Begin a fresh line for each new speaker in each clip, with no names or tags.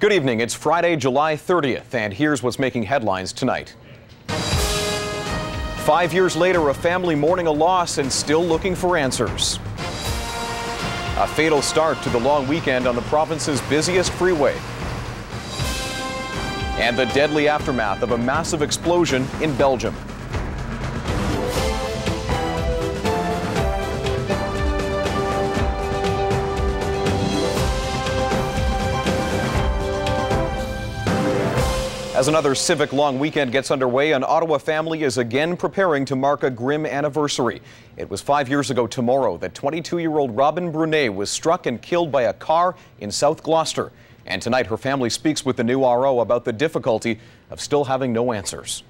Good evening. It's Friday, July 30th, and here's what's making headlines tonight. Five years later, a family mourning a loss and still looking for answers. A fatal start to the long weekend on the province's busiest freeway. And the deadly aftermath of a massive explosion in Belgium. As another civic long weekend gets underway, an Ottawa family is again preparing to mark a grim anniversary. It was five years ago tomorrow that 22 year old Robin Brunet was struck and killed by a car in South Gloucester. And tonight, her family speaks with the new RO about the difficulty of still having no answers.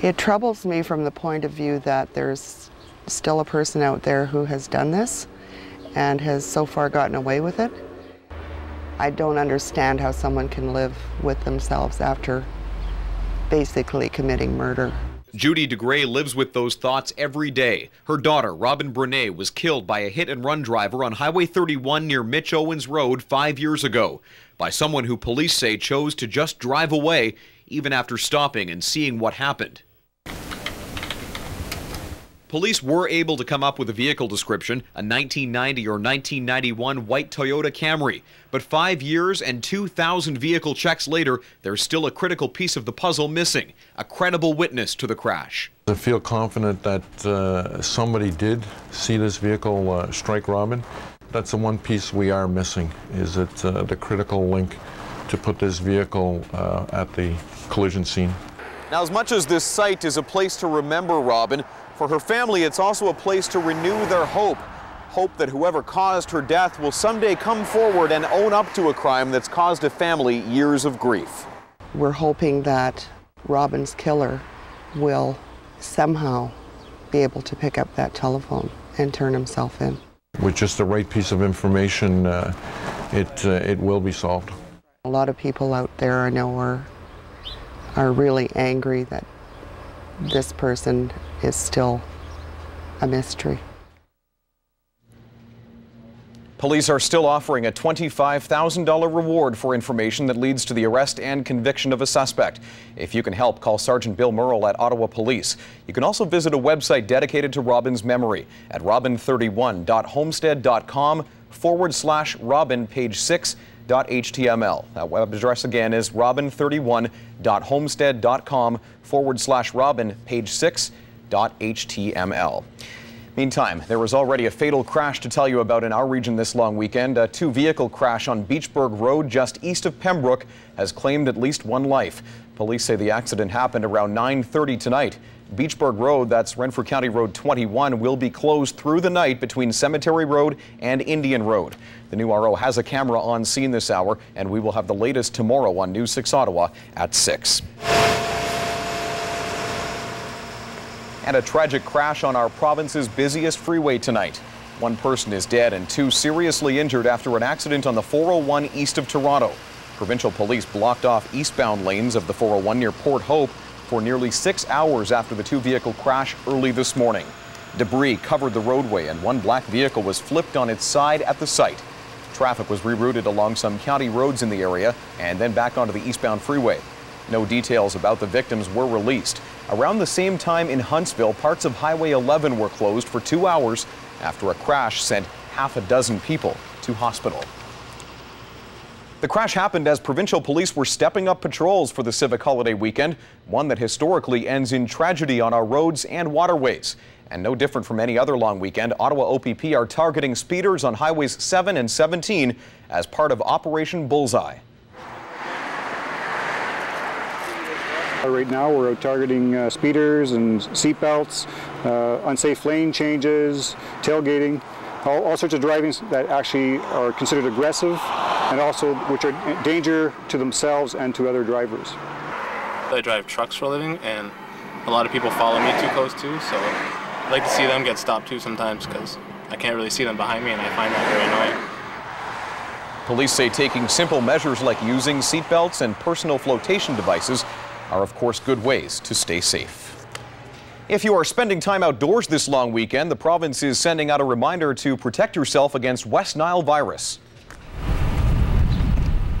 It troubles me from the point of view that there's still a person out there who has done this and has so far gotten away with it. I don't understand how someone can live with themselves after basically committing murder.
Judy DeGray lives with those thoughts every day. Her daughter, Robin Brunet, was killed by a hit and run driver on Highway 31 near Mitch Owens Road five years ago by someone who police say chose to just drive away even after stopping and seeing what happened. Police were able to come up with a vehicle description, a 1990 or 1991 white Toyota Camry. But five years and 2,000 vehicle checks later, there's still a critical piece of the puzzle missing a credible witness to the crash.
I feel confident that uh, somebody did see this vehicle uh, strike Robin. That's the one piece we are missing, is it uh, the critical link to put this vehicle uh, at the collision scene.
Now, as much as this site is a place to remember Robin, for her family, it's also a place to renew their hope. Hope that whoever caused her death will someday come forward and own up to a crime that's caused a family years of grief.
We're hoping that Robin's killer will somehow be able to pick up that telephone and turn himself in.
With just the right piece of information, uh, it, uh, it will be solved.
A lot of people out there I know are, are really angry that this person is still a mystery.
Police are still offering a $25,000 reward for information that leads to the arrest and conviction of a suspect. If you can help, call Sergeant Bill Merle at Ottawa Police. You can also visit a website dedicated to Robin's memory at robin31.homestead.com forward slash Robin, page 6 .html. That web address again is robin31.homestead.com forward slash robin page 6.html. Meantime, there was already a fatal crash to tell you about in our region this long weekend. A two-vehicle crash on Beachburg Road just east of Pembroke has claimed at least one life. Police say the accident happened around 9.30 tonight. Beachburg Road, that's Renfrew County Road 21, will be closed through the night between Cemetery Road and Indian Road. The new RO has a camera on scene this hour, and we will have the latest tomorrow on News 6 Ottawa at 6. And a tragic crash on our province's busiest freeway tonight. One person is dead and two seriously injured after an accident on the 401 east of Toronto. Provincial police blocked off eastbound lanes of the 401 near Port Hope for nearly six hours after the two vehicle crash early this morning. Debris covered the roadway and one black vehicle was flipped on its side at the site. Traffic was rerouted along some county roads in the area and then back onto the eastbound freeway. No details about the victims were released. Around the same time in Huntsville, parts of Highway 11 were closed for two hours after a crash sent half a dozen people to hospital. The crash happened as provincial police were stepping up patrols for the civic holiday weekend, one that historically ends in tragedy on our roads and waterways. And no different from any other long weekend, Ottawa OPP are targeting speeders on highways 7 and 17 as part of Operation Bullseye.
Right now, we're targeting uh, speeders and seatbelts, uh, unsafe lane changes, tailgating, all, all sorts of driving that actually are considered aggressive and also which are danger to themselves and to other drivers.
I drive trucks for a living and a lot of people follow me too close too, so I'd like to see them get stopped too sometimes because I can't really see them behind me and I find that very annoying.
Police say taking simple measures like using seatbelts and personal flotation devices are of course good ways to stay safe. If you are spending time outdoors this long weekend, the province is sending out a reminder to protect yourself against West Nile virus.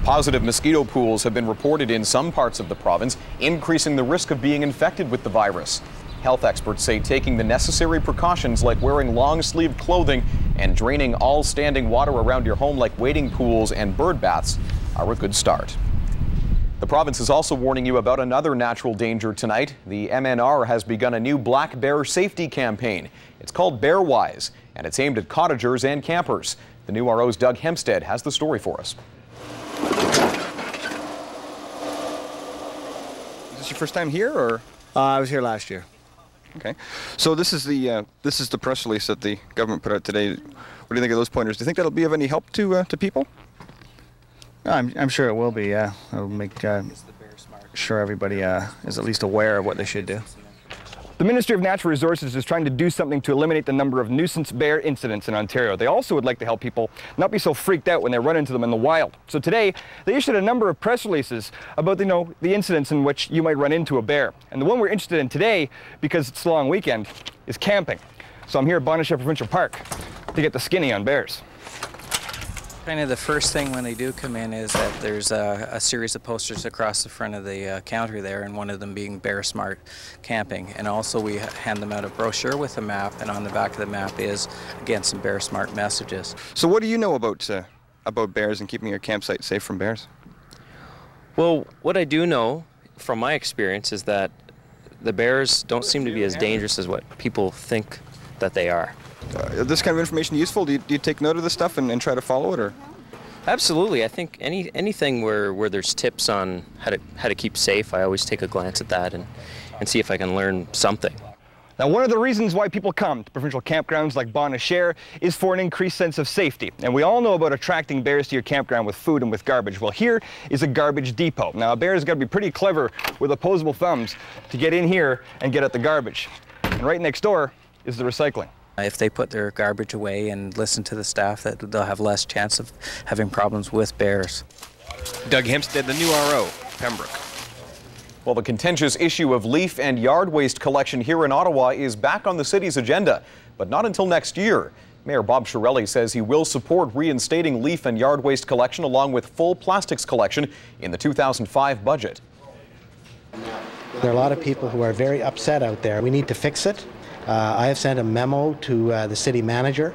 Positive mosquito pools have been reported in some parts of the province, increasing the risk of being infected with the virus. Health experts say taking the necessary precautions like wearing long sleeved clothing and draining all standing water around your home like wading pools and bird baths are a good start. The province is also warning you about another natural danger tonight. The MNR has begun a new black bear safety campaign. It's called Bearwise, and it's aimed at cottagers and campers. The new RO's Doug Hempstead has the story for us.
Is this your first time here, or?
Uh, I was here last year.
Okay. So this is the uh, this is the press release that the government put out today. What do you think of those pointers? Do you think that'll be of any help to uh, to people?
I'm, I'm sure it will be. Yeah, it'll make uh, sure everybody uh, is at least aware of what they should do.
The Ministry of Natural Resources is trying to do something to eliminate the number of nuisance bear incidents in Ontario. They also would like to help people not be so freaked out when they run into them in the wild. So today, they issued a number of press releases about you know, the incidents in which you might run into a bear. And the one we're interested in today, because it's a long weekend, is camping. So I'm here at Bonnechere Provincial Park to get the skinny on bears.
Kind of the first thing when they do come in is that there's a, a series of posters across the front of the uh, counter there, and one of them being Bear Smart Camping. And also we hand them out a brochure with a map, and on the back of the map is, again, some Bear Smart messages.
So what do you know about, uh, about bears and keeping your campsite safe from bears?
Well, what I do know from my experience is that the bears don't seem to be as dangerous as what people think that they are.
Uh, this kind of information useful? Do you, do you take note of this stuff and, and, try to follow it, or?
Absolutely. I think any anything where, where there's tips on how to how to keep safe, I always take a glance at that and, and see if I can learn something.
Now, one of the reasons why people come to provincial campgrounds like Bonnechere is for an increased sense of safety. And we all know about attracting bears to your campground with food and with garbage. Well, here is a garbage depot. Now, a bear's got to be pretty clever with opposable thumbs to get in here and get at the garbage. And right next door is the recycling.
If they put their garbage away and listen to the staff, that they'll have less chance of having problems with bears.
Doug Hempstead, the new RO, Pembroke.
Well, the contentious issue of leaf and yard waste collection here in Ottawa is back on the city's agenda, but not until next year. Mayor Bob Chiarelli says he will support reinstating leaf and yard waste collection along with full plastics collection in the 2005 budget.
There are a lot of people who are very upset out there. We need to fix it. Uh, I have sent a memo to uh, the city manager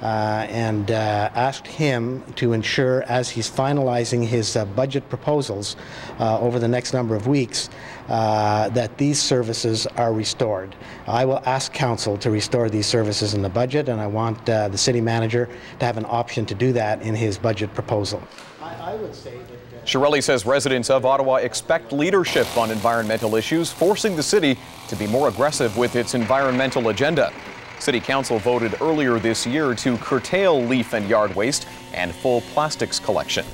uh, and asked him to ensure, as he's finalizing his budget proposals over the next number of weeks, Uh, that these services are restored. I will ask council to restore these services in the budget, and I want uh, the city manager to have an option to do that in his budget proposal. I, I would say that.
Uh, Chiarelli says residents of Ottawa expect leadership on environmental issues, forcing the city to be more aggressive with its environmental agenda. City Council voted earlier this year to curtail leaf and yard waste and full plastics collection.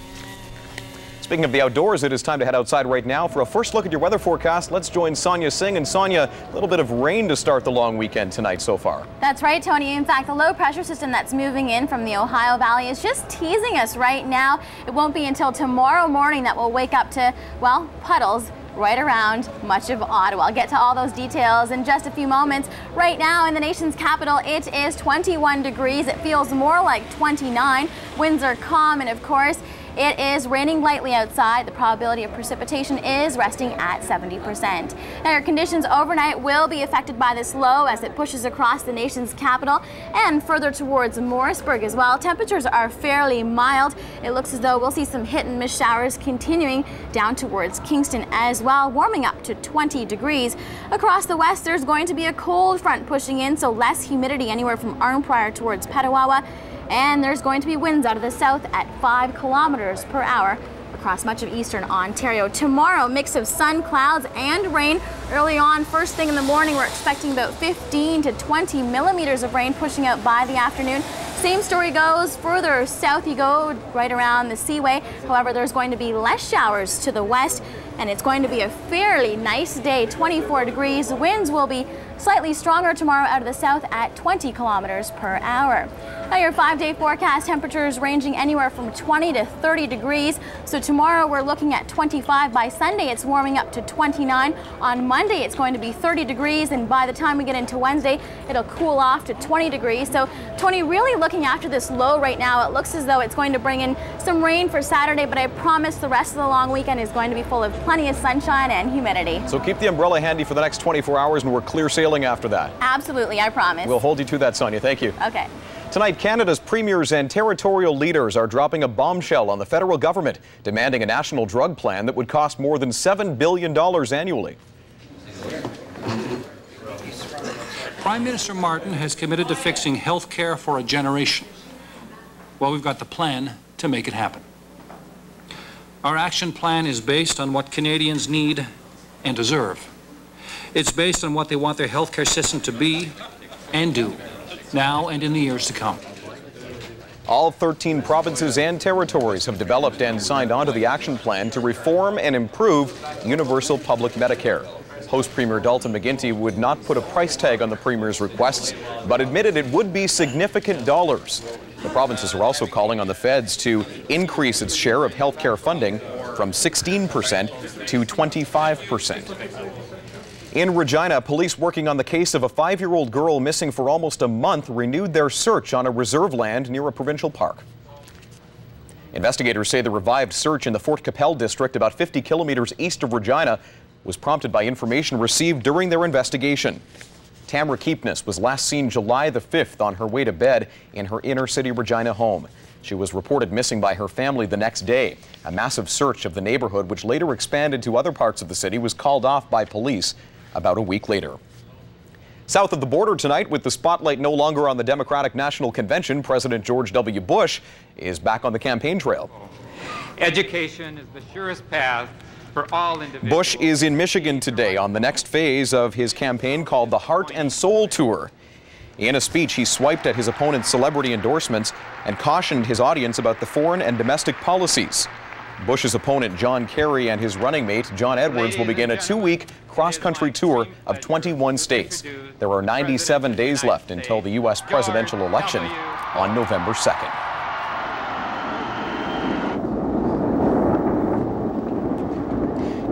Speaking of the outdoors, it is time to head outside right now for a first look at your weather forecast. Let's join Sonya Singh. And Sonya, a little bit of rain to start the long weekend tonight so far.
That's right, Tony. In fact, the low pressure system that's moving in from the Ohio Valley is just teasing us right now. It won't be until tomorrow morning that we'll wake up to, well, puddles right around much of Ottawa. I'll get to all those details in just a few moments. Right now in the nation's capital, it is 21 degrees. It feels more like 29. Winds are calm, and of course, it is raining lightly outside. The probability of precipitation is resting at 70%. Now, your conditions overnight will be affected by this low as it pushes across the nation's capital and further towards Morrisburg as well. Temperatures are fairly mild. It looks as though we'll see some hit and miss showers continuing down towards Kingston as well, warming up to 20 degrees. Across the west, there's going to be a cold front pushing in, so less humidity anywhere from Arnprior towards Petawawa and there's going to be winds out of the south at 5 kilometers per hour across much of eastern Ontario. Tomorrow, mix of sun, clouds, and rain. Early on, first thing in the morning, we're expecting about 15 to 20 millimeters of rain pushing out by the afternoon. Same story goes further south you go, right around the Seaway. However, there's going to be less showers to the west, and it's going to be a fairly nice day, 24 degrees. Winds will be Slightly stronger tomorrow out of the south at 20 kilometers per hour. Now your five-day forecast temperatures ranging anywhere from 20 to 30 degrees. So tomorrow we're looking at 25. By Sunday it's warming up to 29. On Monday it's going to be 30 degrees and by the time we get into Wednesday it'll cool off to 20 degrees. So Tony really looking after this low right now. It looks as though it's going to bring in some rain for Saturday but I promise the rest of the long weekend is going to be full of plenty of sunshine and humidity.
So keep the umbrella handy for the next 24 hours and we're clear sailing after that.
Absolutely, I promise.
We'll hold you to that, Sonya. Thank you.
Okay.
Tonight, Canada's premiers and territorial leaders are dropping a bombshell on the federal government, demanding a national drug plan that would cost more than $7 billion annually.
Prime Minister Martin has committed to fixing health care for a generation. Well, we've got the plan to make it happen. Our action plan is based on what Canadians need and deserve. It's based on what they want their healthcare system to be and do, now and in the years to come.
All 13 provinces and territories have developed and signed on to the action plan to reform and improve universal public Medicare. Host Premier Dalton McGuinty would not put a price tag on the Premier's requests, but admitted it would be significant dollars. The provinces are also calling on the feds to increase its share of health care funding from 16% to 25%. In Regina, police working on the case of a five-year-old girl missing for almost a month renewed their search on a reserve land near a provincial park. Investigators say the revived search in the Fort Qu'Appelle district, about 50 kilometers east of Regina, was prompted by information received during their investigation. Tamara Keepness was last seen July the 5th on her way to bed in her inner city Regina home. She was reported missing by her family the next day. A massive search of the neighborhood, which later expanded to other parts of the city, was called off by police about a week later. South of the border tonight, with the spotlight no longer on the Democratic National Convention, President George W. Bush is back on the campaign trail.
Education is the surest path for all individuals.
Bush is in Michigan today on the next phase of his campaign called the Heart and Soul Tour. In a speech, he swiped at his opponent's celebrity endorsements and cautioned his audience about the foreign and domestic policies. Bush's opponent, John Kerry, and his running mate, John Edwards, will begin a two-week cross-country tour of 21 states. There are 97 days left until the U.S. presidential election on November 2nd.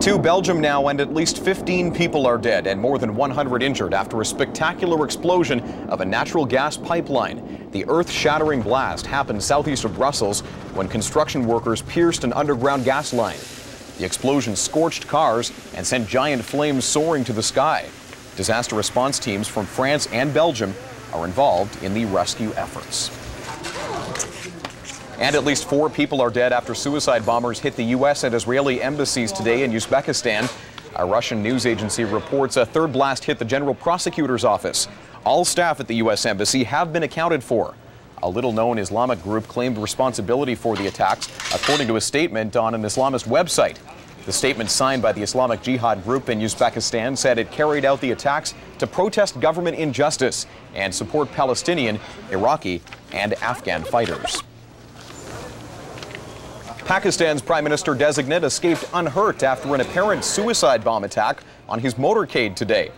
To Belgium now, and at least 15 people are dead and more than 100 injured after a spectacular explosion of a natural gas pipeline. The earth shattering blast happened southeast of Brussels when construction workers pierced an underground gas line. The explosion scorched cars and sent giant flames soaring to the sky. Disaster response teams from France and Belgium are involved in the rescue efforts. And at least four people are dead after suicide bombers hit the U.S. and Israeli embassies today in Uzbekistan. A Russian news agency reports a third blast hit the general prosecutor's office. All staff at the U.S. embassy have been accounted for. A little known Islamic group claimed responsibility for the attacks, according to a statement on an Islamist website. The statement signed by the Islamic Jihad group in Uzbekistan said it carried out the attacks to protest government injustice and support Palestinian, Iraqi, and Afghan fighters. Pakistan's prime minister designate escaped unhurt after an apparent suicide bomb attack on his motorcade today.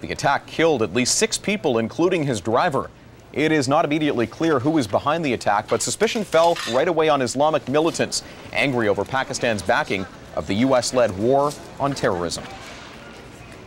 The attack killed at least six people, including his driver. It is not immediately clear who is behind the attack, but suspicion fell right away on Islamic militants, angry over Pakistan's backing of the U.S. led war on terrorism.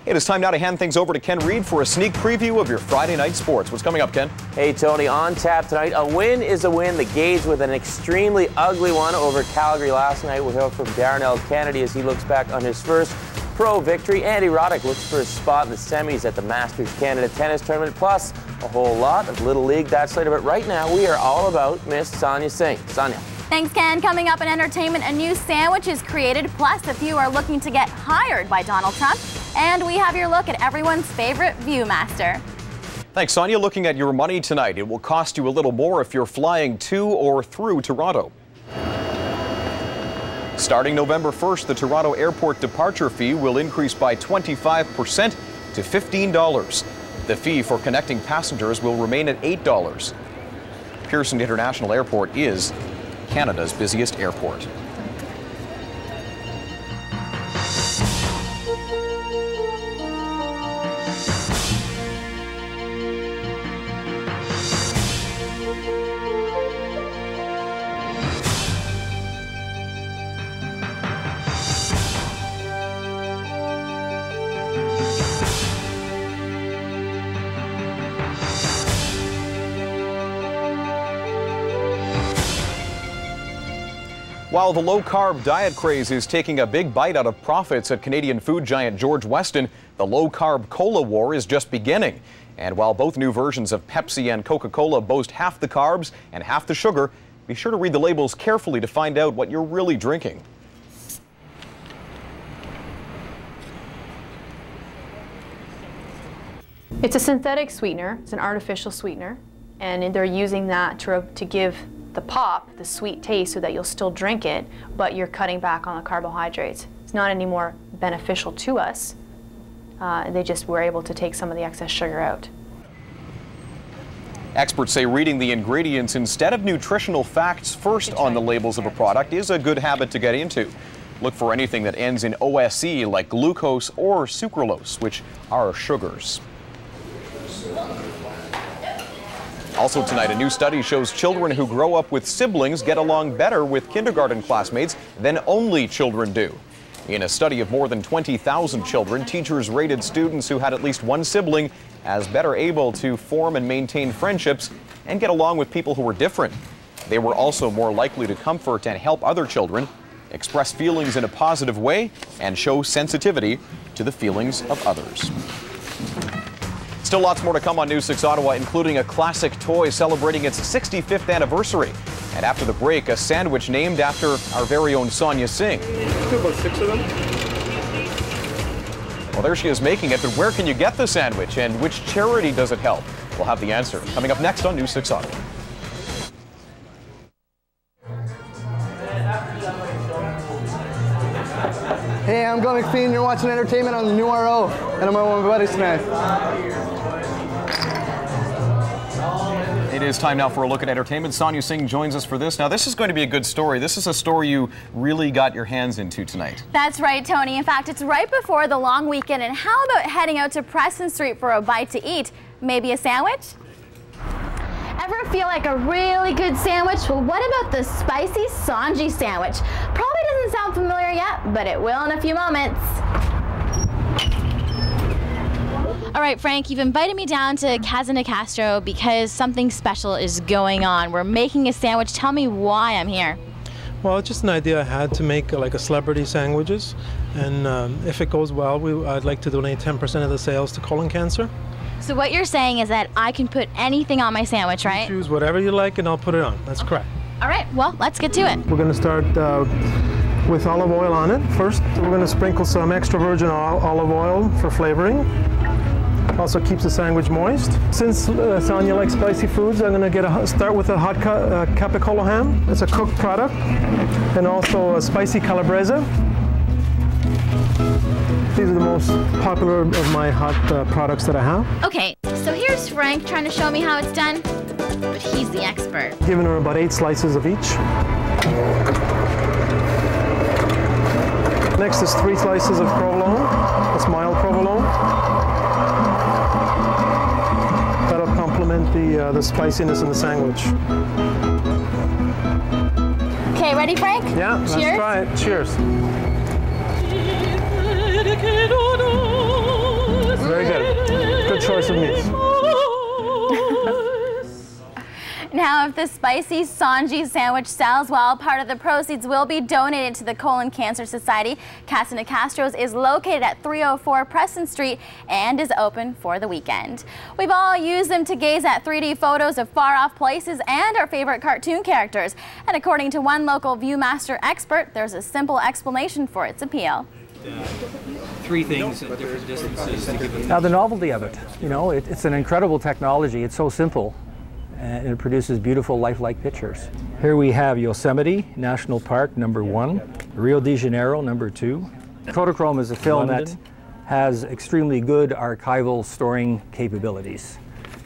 It is time now to hand things over to Ken Reid for a sneak preview of your Friday night sports. What's coming up, Ken?
Hey, Tony, on tap tonight. A win is a win. The Gades with an extremely ugly one over Calgary last night. We'll hear from Darnell Kennedy as he looks back on his first pro victory. Andy Roddick looks for a spot in the semis at the Masters Canada Tennis Tournament, plus a whole lot of Little League. That's later, but right now we are all about Miss Sonya Singh. Sonya.
Thanks, Ken. Coming up in entertainment, a new sandwich is created, plus if you are looking to get hired by Donald Trump. And we have your look at everyone's favorite Viewmaster.
Thanks, Sonya. Looking at your money tonight, it will cost you a little more if you're flying to or through Toronto. Starting November 1st, the Toronto Airport departure fee will increase by 25% to $15. The fee for connecting passengers will remain at $8. Pearson International Airport is Canada's busiest airport. While the low carb diet craze is taking a big bite out of profits at Canadian food giant George Weston, the low carb cola war is just beginning. And while both new versions of Pepsi and Coca Cola boast half the carbs and half the sugar, be sure to read the labels carefully to find out what you're really drinking.
It's a synthetic sweetener, it's an artificial sweetener, and they're using that to, to give the pop the sweet taste so that you'll still drink it, but you're cutting back on the carbohydrates. It's not any more beneficial to us. Uh, they just were able to take some of the excess sugar out.
Experts say reading the ingredients instead of nutritional facts first on the labels of a product is a good habit to get into. Look for anything that ends in OSE like glucose or sucralose, which are sugars. Also tonight, a new study shows children who grow up with siblings get along better with kindergarten classmates than only children do. In a study of more than 20,000 children, teachers rated students who had at least one sibling as better able to form and maintain friendships and get along with people who were different. They were also more likely to comfort and help other children, express feelings in a positive way, and show sensitivity to the feelings of others. Still lots more to come on News 6 Ottawa, including a classic toy celebrating its 65th anniversary. And after the break, a sandwich named after our very own Sonya Singh.
About six of them.
Well, there she is making it, but where can you get the sandwich and which charity does it help? We'll have the answer coming up next on News 6 Ottawa.
Hey, I'm Glenn McPhee, you're watching entertainment on the new RO, and I'm with my buddy tonight.
It is time now for a look at entertainment. Sonya Singh joins us for this. Now, this is going to be a good story. This is a story you really got your hands into tonight.
That's right, Tony. In fact, it's right before the long weekend. And how about heading out to Preston Street for a bite to eat? Maybe a sandwich? Ever feel like a really good sandwich? Well, what about the spicy Sanji sandwich? Probably doesn't sound familiar yet, but it will in a few moments. All right, Frank, you've invited me down to Casa de Castro because something special is going on. We're making a sandwich. Tell me why I'm here.
Well, it's just an idea I had to make uh, like a celebrity sandwiches, and um, if it goes well, we, I'd like to donate 10% of the sales to colon cancer.
So what you're saying is that I can put anything on my sandwich, right?
Choose whatever you like, and I'll put it on. That's correct.
All right, well, let's get to it.
We're going to start uh, with olive oil on it. First, we're going to sprinkle some extra virgin olive oil for flavoring. Also keeps the sandwich moist. Since uh, Sonya likes spicy foods, I'm gonna get a, start with a hot uh, capicola ham. It's a cooked product. And also a spicy calabrese. These are the most popular of my hot uh, products that I have.
Okay, so here's Frank trying to show me how it's done, but he's the expert.
Giving her about eight slices of each. Next is three slices of provolone. That's mild provolone. The, uh, the spiciness in the sandwich.
Okay, ready, Frank?
Yeah,
Cheers.
let's try it. Cheers. Very good. Good choice of meats.
Now, if the spicy Sanji sandwich sells well, part of the proceeds will be donated to the Colon Cancer Society. Casa de Castro's is located at 304 Preston Street and is open for the weekend. We've all used them to gaze at 3D photos of far-off places and our favorite cartoon characters. And according to one local Viewmaster expert, there's a simple explanation for its appeal.
three things at different distances to give.
Now the novelty of it, you know, it, it's an incredible technology. It's so simple Uh, and it produces beautiful lifelike pictures. Here we have Yosemite National Park, number one, Rio de Janeiro, number two. Kodachrome is a film London. that has extremely good archival storing capabilities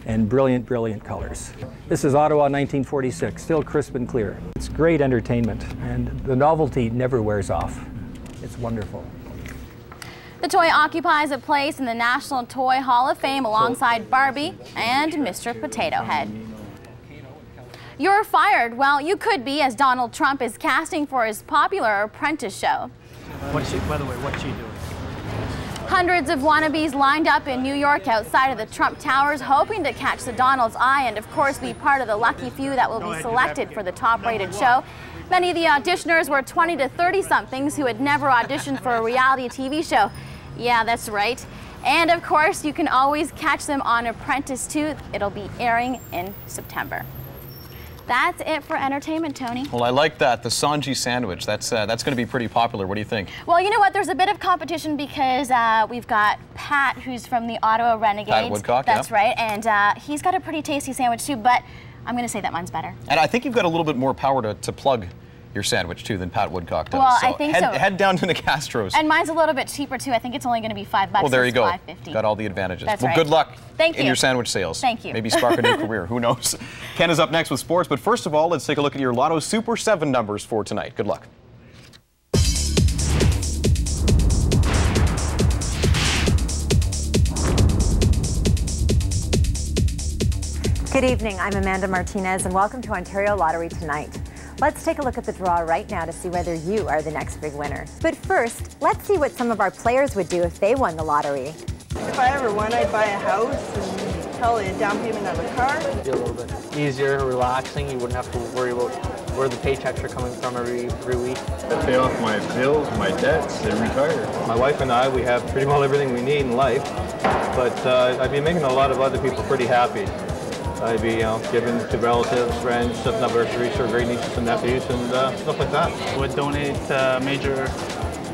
and brilliant, brilliant colors. This is Ottawa 1946, still crisp and clear. It's great entertainment, and the novelty never wears off. It's wonderful.
The toy occupies a place in the National Toy Hall of Fame alongside Barbie and Mr. Potato Head. You're fired. Well, you could be as Donald Trump is casting for his popular apprentice show.
What's she, by the way, what's she doing?
Hundreds of wannabes lined up in New York outside of the Trump Towers hoping to catch the Donald's eye and of course be part of the lucky few that will be selected for the top rated show. Many of the auditioners were 20 to 30 somethings who had never auditioned for a reality TV show. Yeah, that's right. And of course, you can always catch them on Apprentice 2. It'll be airing in September. That's it for entertainment, Tony.
Well, I like that. The Sanji sandwich. That's uh, that's going to be pretty popular. What do you think?
Well, you know what? There's a bit of competition because uh, we've got Pat, who's from the Ottawa Renegades.
Pat Woodcock,
That's
yeah.
right. And uh, he's got a pretty tasty sandwich, too. But I'm going to say that mine's better.
And I think you've got a little bit more power to, to plug your sandwich too than Pat Woodcock does.
Well, I think
head,
so.
Head down to Nicastro's.
And mine's a little bit cheaper, too. I think it's only going to be five bucks.
well, there you go.
5.50.
Got all the advantages.
That's
well,
right.
good luck
Thank
in
you.
your sandwich sales.
Thank you.
Maybe spark a new career. Who knows? Ken is up next with sports, but first of all, let's take a look at your Lotto Super 7 numbers for tonight. Good luck.
Good evening. I'm Amanda Martinez, and welcome to Ontario Lottery Tonight. Let's take a look at the draw right now to see whether you are the next big winner. But first, let's see what some of our players would do if they won the lottery.
If I ever won, I'd buy a house and probably a down payment of a car.
be a little bit easier, relaxing. You wouldn't have to worry about where the paychecks are coming from every, every week.
I pay off my bills, my debts, and retire.
My wife and I, we have pretty well everything we need in life, but uh, I'd be making a lot of other people pretty happy. I'd be, you know, giving to relatives, friends, anniversaries for great nieces and nephews, and uh, stuff like that.
would donate a major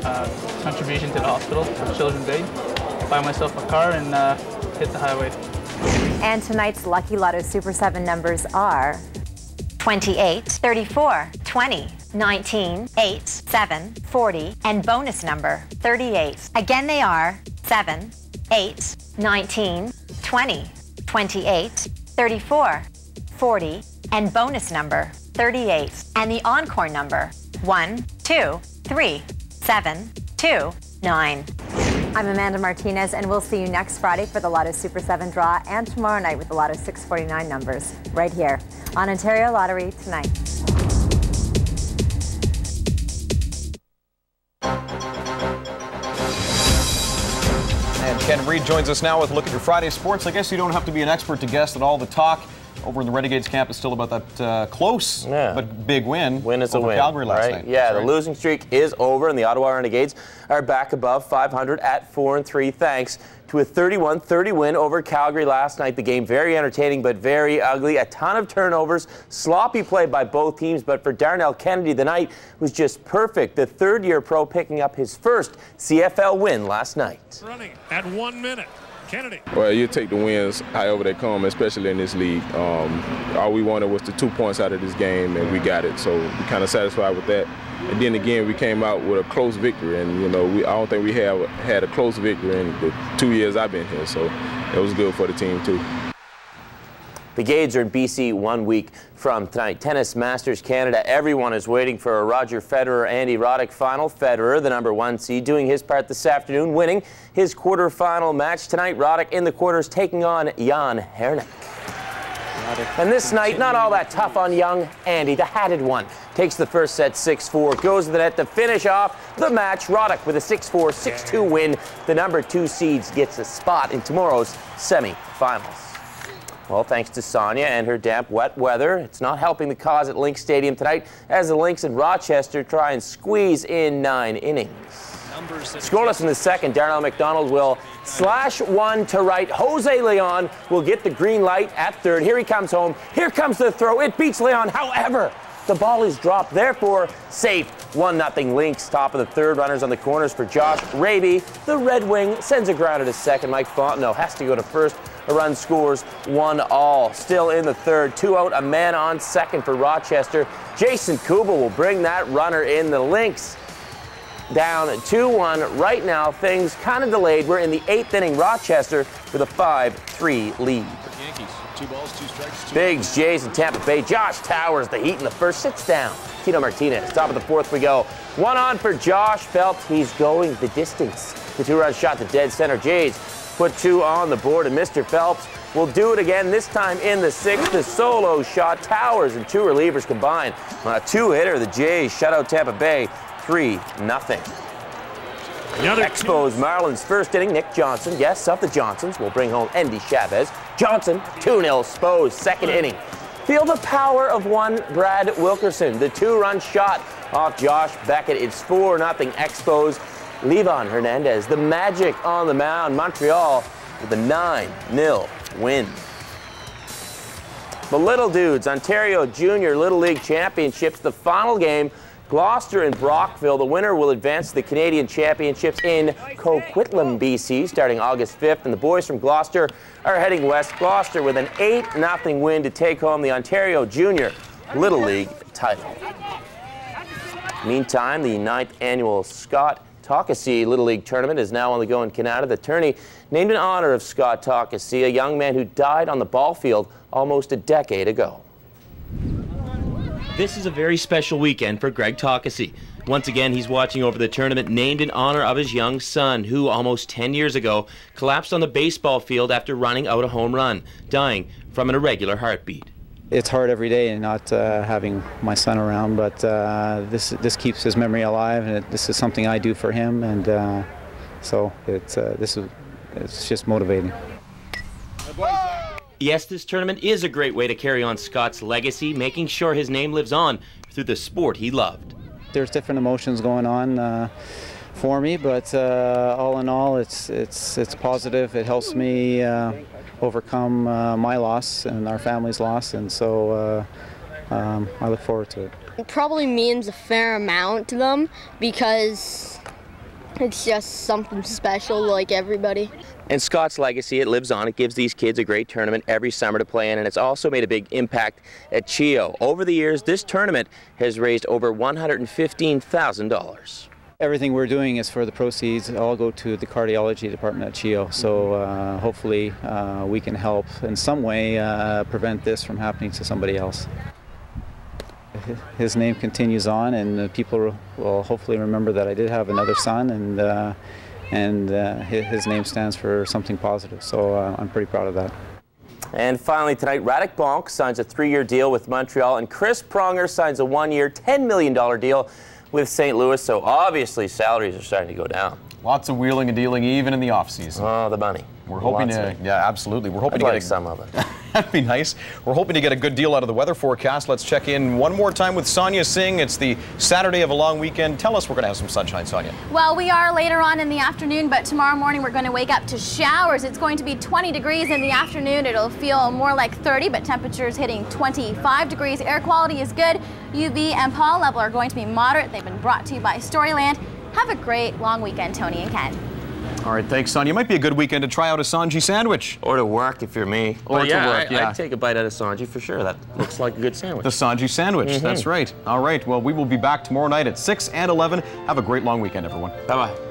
uh, contribution to the hospital for Children's Aid, buy myself a car, and uh, hit the highway.
And tonight's Lucky Lotto Super 7 numbers are 28, 34, 20, 19, 8, 7, 40, and bonus number 38. Again, they are 7, 8, 19, 20, 28, 34, 40, and bonus number 38. And the encore number 1, 2, 3, 7, 2, 9. I'm Amanda Martinez, and we'll see you next Friday for the Lotto Super 7 draw and tomorrow night with the Lotto 649 numbers right here on Ontario Lottery Tonight.
Ken Reid joins us now with a look at your Friday sports. I guess you don't have to be an expert to guess that all the talk over in the Renegades camp is still about that uh, close but big win.
Win is a win.
Calgary last
right?
night.
Yeah, the losing streak is over, and the Ottawa Renegades are back above 500 at 4 and 3, thanks to a 31 30 win over Calgary last night. The game very entertaining, but very ugly. A ton of turnovers, sloppy play by both teams, but for Darnell Kennedy, the night was just perfect. The third year pro picking up his first CFL win last night.
Running at one minute. Kennedy.
Well, you take the wins however they come, especially in this league. Um, all we wanted was the two points out of this game, and we got it. So we kind of satisfied with that. And then again, we came out with a close victory, and you know, we, I don't think we have had a close victory in the two years I've been here. So it was good for the team too.
The Gades are in BC one week from tonight. Tennis Masters Canada. Everyone is waiting for a Roger Federer Andy Roddick final. Federer, the number one seed, doing his part this afternoon, winning his quarterfinal match tonight. Roddick in the quarters taking on Jan Hernych. And this night, not all that tough on young Andy, the hatted one. Takes the first set 6-4, goes to the net to finish off the match. Roddick with a 6-4, 6-2 win. The number two seeds gets a spot in tomorrow's semi-finals. Well, thanks to Sonya and her damp, wet weather, it's not helping the cause at Lynx Stadium tonight as the Lynx in Rochester try and squeeze in nine innings. Scoreless in the second, Darnell McDonald will slash one to right. Jose Leon will get the green light at third. Here he comes home. Here comes the throw. It beats Leon. However, the ball is dropped. Therefore, safe. 1 0 Lynx. Top of the third. Runners on the corners for Josh Rabe. The Red Wing sends a ground to second. Mike Fontenot has to go to first. A run scores one all. Still in the third. Two out. A man on second for Rochester. Jason Kubel will bring that runner in. The Lynx down 2-1 right now. Things kind of delayed. We're in the eighth inning. Rochester with a 5-3 lead.
Yankees, two balls, two strikes, two
Biggs, Jays, and Tampa Bay. Josh Towers, the Heat in the first, sits down. Tino Martinez, top of the fourth we go. One on for Josh Phelps. He's going the distance. The two-run shot to dead center. Jays put two on the board, and Mr. Phelps will do it again, this time in the sixth. The solo shot. Towers and two relievers combined uh, on a two-hitter. The Jays shut out Tampa Bay 3 nothing. Expos Marlins first inning. Nick Johnson, yes, of the Johnsons, will bring home Endy Chavez. Johnson, 2 0 Spos, second inning. Feel the power of one Brad Wilkerson. The two-run shot off Josh Beckett. It's 4 0 Expos. Livan Hernandez, the magic on the mound. Montreal with a 9 0 win. The Little Dudes, Ontario Junior Little League Championships, the final game. Gloucester and Brockville. The winner will advance to the Canadian Championships in Coquitlam, BC, starting August 5th. And the boys from Gloucester are heading west. Gloucester with an 8 0 win to take home the Ontario Junior Little League title. Meantime, the ninth annual Scott Tokasee Little League Tournament is now on the go in Canada. The tourney named in honor of Scott Tokasee, a young man who died on the ball field almost a decade ago.
This is a very special weekend for Greg Tokasee. Once again, he's watching over the tournament named in honor of his young son, who almost 10 years ago collapsed on the baseball field after running out a home run, dying from an irregular heartbeat
it's hard every day and not uh, having my son around, but uh, this this keeps his memory alive, and it, this is something I do for him, and uh, so it's uh, this is it's just motivating.
Yes, this tournament is a great way to carry on Scott's legacy, making sure his name lives on through the sport he loved.
There's different emotions going on uh, for me, but uh, all in all, it's it's it's positive. It helps me overcome uh, my loss and our family's loss, and so uh, um, I look forward to it.
It probably means a fair amount to them because it's just something special like everybody.
And Scott's legacy, it lives on. It gives these kids a great tournament every summer to play in, and it's also made a big impact at CHEO. Over the years, this tournament has raised over $115,000
everything we're doing is for the proceeds all go to the cardiology department at CHEO. So uh, hopefully uh, we can help in some way uh, prevent this from happening to somebody else. His name continues on, and people will hopefully remember that I did have another son, and uh, and uh, his name stands for something positive. So uh, I'm pretty proud of that.
And finally tonight, Radek Bonk signs a three-year deal with Montreal, and Chris Pronger signs a one-year, $10 million deal with St. Louis, so obviously salaries are starting to go down.
Lots of wheeling and dealing even in the offseason.
Oh, the money.
We're hoping Lots to, yeah, absolutely. We're hoping
I'd
to
like
get a,
some of it.
that'd be nice. We're hoping to get a good deal out of the weather forecast. Let's check in one more time with Sonya Singh. It's the Saturday of a long weekend. Tell us we're going to have some sunshine, Sonya.
Well, we are later on in the afternoon, but tomorrow morning we're going to wake up to showers. It's going to be 20 degrees in the afternoon. It'll feel more like 30, but temperatures hitting 25 degrees. Air quality is good. UV and pollen level are going to be moderate. They've been brought to you by Storyland. Have a great long weekend, Tony and Ken.
All right, thanks, Sonya. Might be a good weekend to try out a Sanji sandwich.
Or to work if you're me.
Or
but yeah,
to work,
I,
yeah.
I'd take a bite out of Sanji for sure. That looks like a good sandwich.
The Sanji sandwich,
mm -hmm.
that's right. All right, well, we will be back tomorrow night at 6 and 11. Have a great long weekend, everyone.
Bye-bye.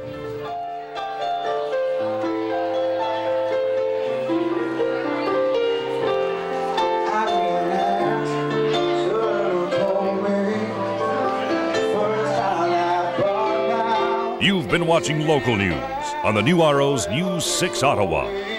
Watching local news on the New RO's News 6 Ottawa.